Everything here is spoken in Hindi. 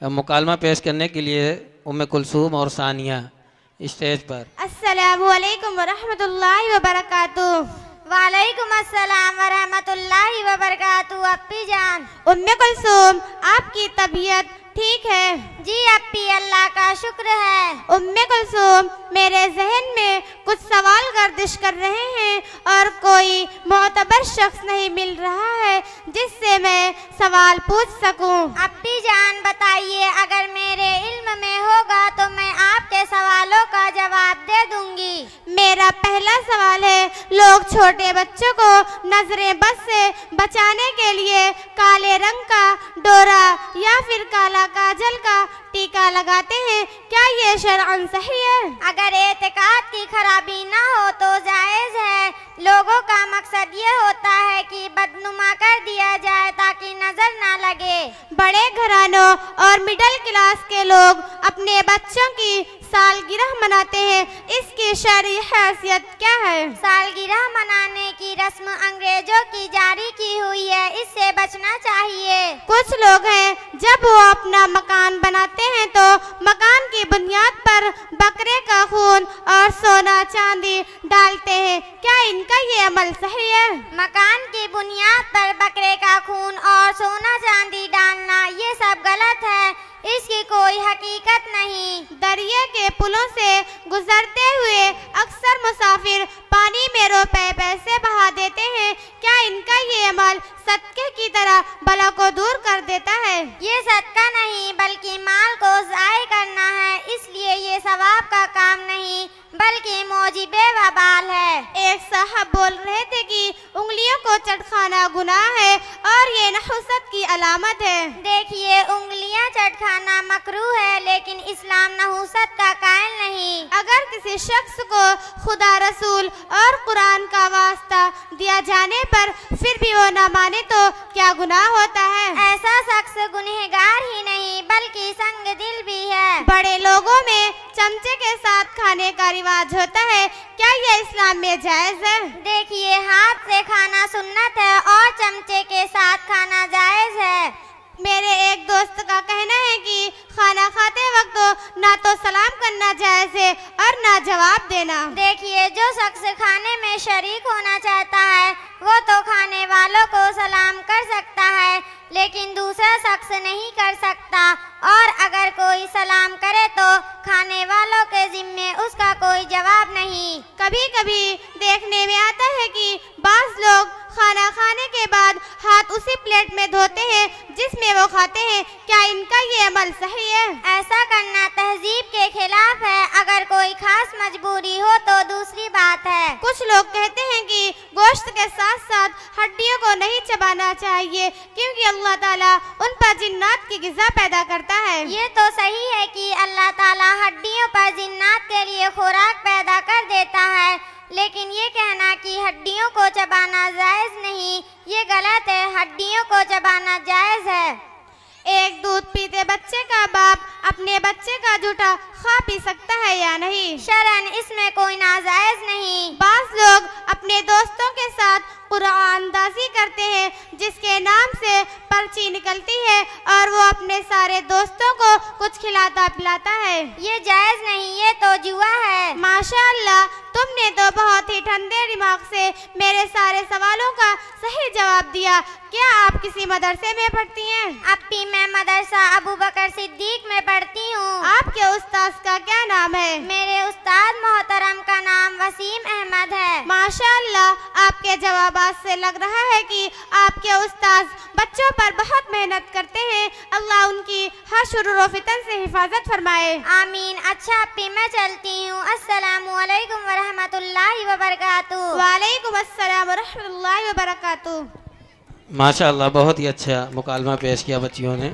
मुकालमा पेश करने के लिए उम कुलसूम और सानिया स्टेज पर। अस्सलामुअलैकुम वरहमतुल्लाहि वालेकुम अस्सलाम अप्पी जान। उम्मे कुलसूम, आपकी तबीयत ठीक है? जी अप्पी, अल्लाह का शुक्र है। उम्मे कुलसूम, मेरे जहन में कुछ सवाल गर्दिश कर रहे हैं और कोई मोतबर शख्स नहीं मिल रहा है जिससे मैं सवाल पूछ सकूँ। अप्पी जान बताइए अगर मेरे इल्म में होगा तो मैं आपके सवालों का जवाब दे दूँगी। मेरा पहला सवाल है लोग छोटे बच्चों को नजरे बस से बचाने के लिए काले रंग का डोरा या फिर काला काजल का टीका लगाते हैं। क्या ये शरअन सही है? अगर एतकाद की खराबी ना हो तो लोगों का मकसद ये होता है कि बदनुमा कर दिया जाए ताकि नज़र ना लगे। बड़े घरानों और मिडिल क्लास के लोग अपने बच्चों की सालगिरह मनाते हैं। इसकी शरी हैसियत क्या है? सालगिरह मनाने की रस्म अंग्रेज़ों की जारी की हुई है इससे बचना चाहिए। कुछ लोग हैं जब वो अपना मकान बनाते हैं तो मकान की बुनियाद पर बकरे का खून और सोना चांदी डालते हैं। क्या इनका ये अमल सही है? मकान की बुनियाद पर बकरे का खून और सोना चांदी डालना ये सब गलत है। इसकी कोई हकीकत नहीं। दरिया के पुलों से गुजरते हुए अक्सर मुसाफिर पानी में रुपए पैसे बहा देते हैं। क्या इनका ये अमल सदके की तरह बला को दूर कर देता है? ये सदका बल्कि मोजिबे वबाल है। एक साहब बोल रहे थे कि उंगलियों को चटखाना गुनाह है और ये नहुसत की अलामत है। देखिए, उंगलियाँ चटखाना मकरू है, लेकिन इस्लाम नहुसत का कायल नहीं। अगर किसी शख्स को खुदा रसूल और कुरान का वास्ता दिया जाने पर फिर भी वो न माने तो क्या गुनाह होता है? ऐसा शख्स गुनहगार चमचे के साथ खाने का रिवाज होता है। क्या यह इस्लाम में जायज़ है? देखिए हाथ से खाना सुन्नत है और चमचे के साथ खाना जायज़ है। मेरे एक दोस्त का कहना है कि खाना खाते वक्त ना तो सलाम करना जायज़ है और ना जवाब देना। देखिए जो शख्स खाने में शरीक होना चाहता है वो तो खाने वालों को सलाम कर सकता है लेकिन दूसरा शख्स नहीं कर सकता। और अगर कोई सलाम करे तो खाने वालों कभी कभी देखने में आता है कि बाज लोग खाना खाने के बाद हाथ उसी प्लेट में धोते हैं जिसमें वो खाते हैं। क्या इनका ये अमल सही है? ऐसा करना तहजीब के खिलाफ है। अगर कोई खास मजबूरी हो तो दूसरी बात है। कुछ लोग कहते हैं कि गोश्त के साथ साथ हड्डियों को नहीं चबाना चाहिए, क्योंकि अल्लाह ताला उन पर जिन्नात की गिजा पैदा करता है। ये तो सही है कि अल्लाह ताला हड्डियों पर जिन्नात के लिए खुराक पैदा कर देता है, लेकिन ये कहना कि हड्डियों को चबाना जायज़ नहीं, ये गलत है, हड्डियों को चबाना जायज़ है। एक दूध पीते बच्चे का बाप अपने बच्चे का जूठा खा पी सकता है या नहीं? शरण, इसमें कोई नाजायज नहीं। बाज लोग अपने दोस्तों के साथ कुरानदाजी करते हैं, जिसके नाम से पर्ची निकलती है और वो अपने सारे दोस्तों को कुछ खिलाता पिलाता है। ये जायज़ नहीं, ये तो जुआ है। माशाअल्लाह तुमने ठंडे दिमाग से मेरे सारे सवालों का सही जवाब दिया। क्या आप किसी मदरसे में पढ़ती हैं? अब भी मैं मदरसा अबू बकर सिद्दीक में पढ़ती हूँ। आपके उस्ताद का क्या नाम है? मेरे उस्ताद मोहतरम का नाम वसीम अहमद है। माशाअल्लाह आपके जवाब से लग रहा है कि आपके उस्ताद बच्चों पर बहुत मेहनत करते हैं। अल्लाह उनकी हर शुरू फितन से हिफाजत फरमाए। आमीन। अच्छा अप्पी मैं चलती हूँ। अस्सलाम वालेकुम वरहमतुल्लाहि वबरकातुहू वालेकुम अस्सलाम वरहमतुल्लाहि वबरकातुहू माशाल्लाह बहुत ही अच्छा मुकालमा पेश किया बच्चियों ने।